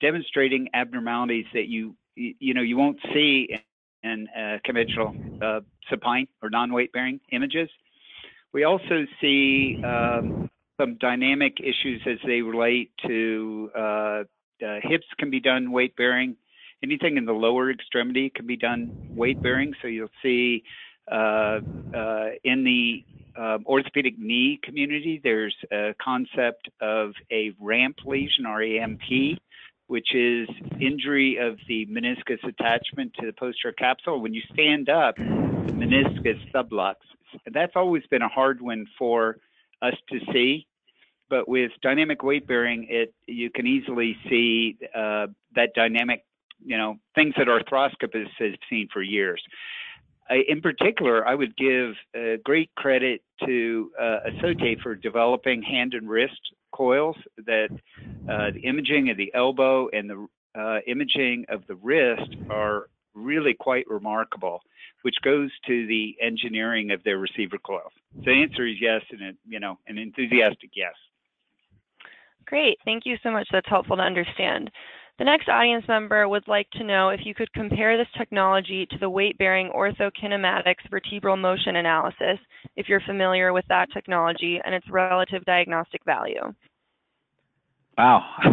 demonstrating abnormalities that you you know you won't see in uh, conventional uh, supine or non-weight bearing images. We also see um, some dynamic issues as they relate to uh, hips can be done weight bearing. Anything in the lower extremity can be done weight bearing. So you'll see uh, uh, in the um, orthopedic knee community, there's a concept of a ramp lesion or AMP, which is injury of the meniscus attachment to the posterior capsule. When you stand up, the meniscus subluxes. That's always been a hard one for us to see. But with dynamic weight bearing, it you can easily see uh, that dynamic, you know, things that arthroscopists have seen for years. I, in particular, I would give uh, great credit to uh, Esaote for developing hand and wrist coils that uh, the imaging of the elbow and the uh, imaging of the wrist are really quite remarkable, which goes to the engineering of their receiver coils. So the answer is yes, and it, you know, an enthusiastic yes. Great, thank you so much. That's helpful to understand. The next audience member would like to know if you could compare this technology to the weight-bearing orthokinematics vertebral motion analysis, if you're familiar with that technology and its relative diagnostic value. Wow,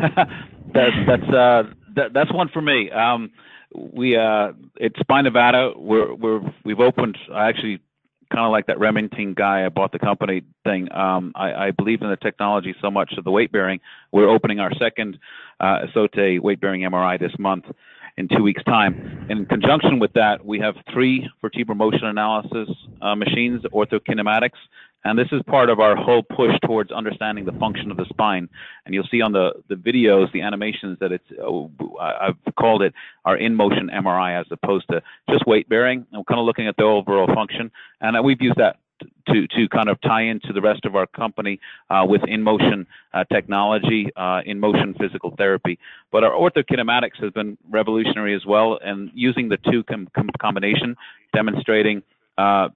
that's that's uh, that, that's one for me. Um, we uh, at Spine Nevada, we're we're we've opened. Actually kind of like that Remington guy. I bought the company thing. Um, I, I believe in the technology so much of the weight bearing. We're opening our second uh, Esaote weight bearing MRI this month in two weeks' time. In conjunction with that, we have three vertebral motion analysis uh, machines, orthokinematics, and this is part of our whole push towards understanding the function of the spine. And you'll see on the, the videos, the animations that it's, uh, I've called it our in motion MRI as opposed to just weight bearing. And we're kind of looking at the overall function. And uh, we've used that to, to kind of tie into the rest of our company uh, with in motion uh, technology, uh, in motion physical therapy. But our orthokinematics has been revolutionary as well, and using the two com- com- combination, demonstrating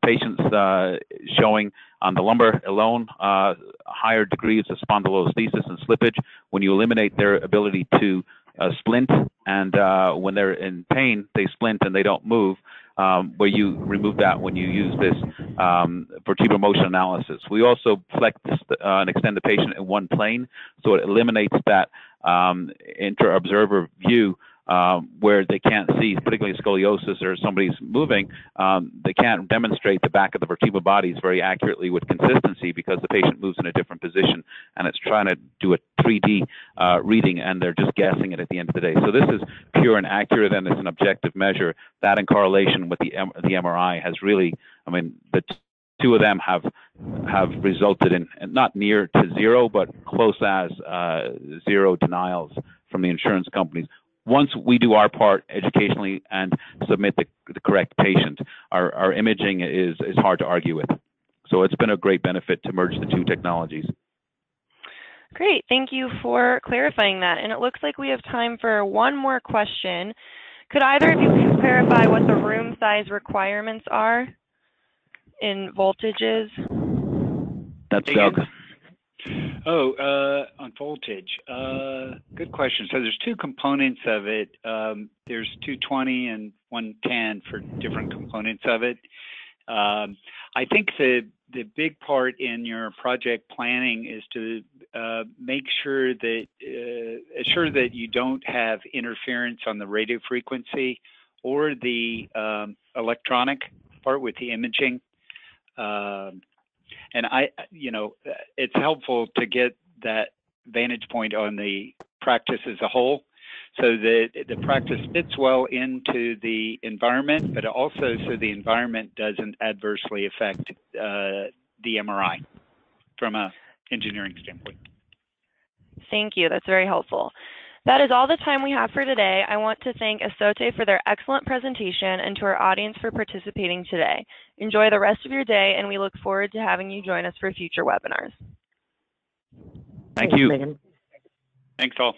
patients uh, showing on the lumbar alone uh, higher degrees of spondylolisthesis and slippage when you eliminate their ability to uh, splint and uh, when they're in pain they splint and they don't move um, where you remove that when you use this um, vertebral motion analysis. We also flex uh, and extend the patient in one plane so it eliminates that um, inter-observer view um, where they can't see, particularly scoliosis or somebody's moving, um, they can't demonstrate the back of the vertebral bodies very accurately with consistency because the patient moves in a different position and it's trying to do a 3D uh, reading and they're just guessing it at the end of the day. So this is pure and accurate and it's an objective measure. That in correlation with the, M- the MRI has really, I mean, the two of them have have resulted in not near to zero, but close as uh, zero denials from the insurance companies. Once we do our part educationally and submit the, the correct patient, our, our imaging is, is hard to argue with. So it's been a great benefit to merge the two technologies. Great, thank you for clarifying that. And it looks like we have time for one more question. Could either of you clarify what the room size requirements are in voltages? That's Doug. Oh, uh, on voltage. Uh, good question. So there's two components of it. Um, there's 220 and 110 for different components of it. Um, I think the the big part in your project planning is to uh, make sure that uh, assure that you don't have interference on the radio frequency or the um, electronic part with the imaging. Um, and I, you know, it's helpful to get that vantage point on the practice as a whole so that the practice fits well into the environment, but also so the environment doesn't adversely affect uh, the MRI from a engineering standpoint. Thank you. That's very helpful. That is all the time we have for today. I want to thank Esaote for their excellent presentation and to our audience for participating today. Enjoy the rest of your day, and we look forward to having you join us for future webinars. Thank you. Megan. Thanks all.